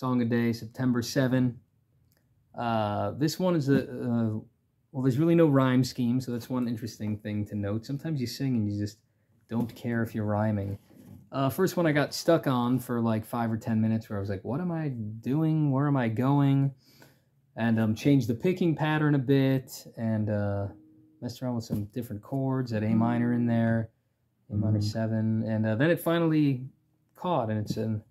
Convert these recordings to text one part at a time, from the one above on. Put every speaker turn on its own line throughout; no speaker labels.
Song a Day, September 7. Uh, this one is a, uh, well, there's really no rhyme scheme, so that's one interesting thing to note. Sometimes you sing and you just don't care if you're rhyming. Uh, first one I got stuck on for like five or ten minutes where I was like, what am I doing? Where am I going? And um, changed the picking pattern a bit and uh, messed around with some different chords, at A minor in there, A minor
Mhm.
7. And uh, then it finally caught, and it's an,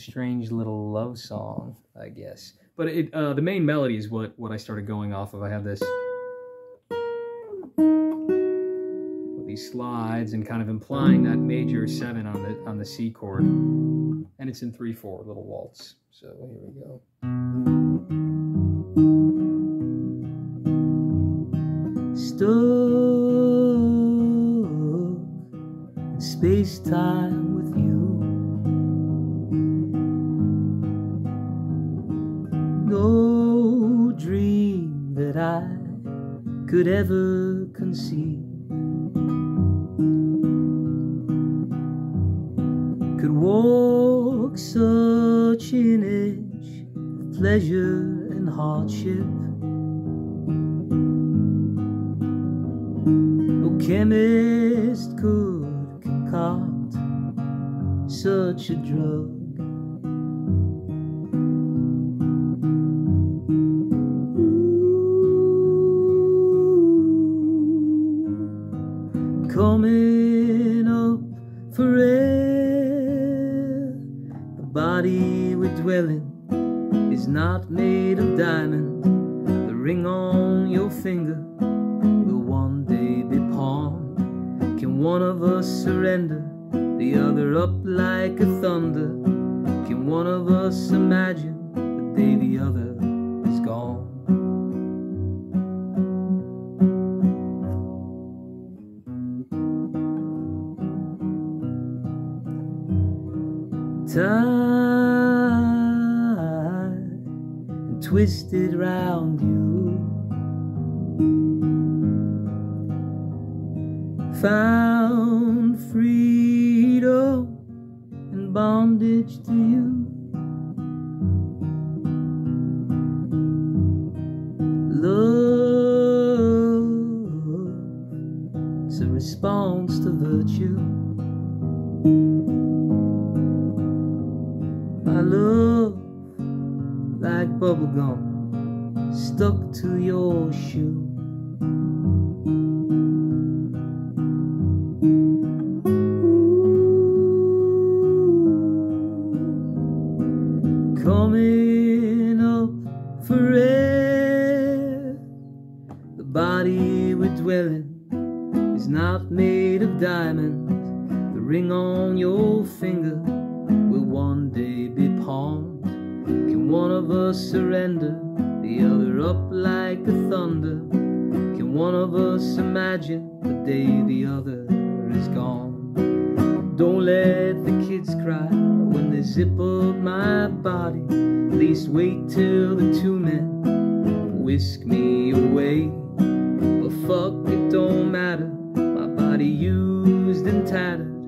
strange little love song, I guess. But it uh, the main melody is what, what I started going off of. I have this. with These slides and kind of implying that major seven on the on the C chord, and it's in three four little waltz. So here we go.
Stuck in that I could ever conceive could walk such an edge of pleasure and hardship. No chemist could concoct such a drug. Body we're dwelling is not made of diamond. The ring on your finger will one day be pawned. Can one of us surrender, the other up like a thunder? Can one of us imagine the day the other is gone? Tied and twisted round you. Found freedom and bondage to you. Love is a response to virtue. Bubblegum, stuck to your shoe. Coming up for air, the body we're dwelling is not made of diamonds. The ring on your finger of us surrender, the other up like a thunder? Can one of us imagine the day the other is gone? Don't let the kids cry when they zip up my body. At least wait till the two men whisk me away. But fuck, it don't matter. My body used and tattered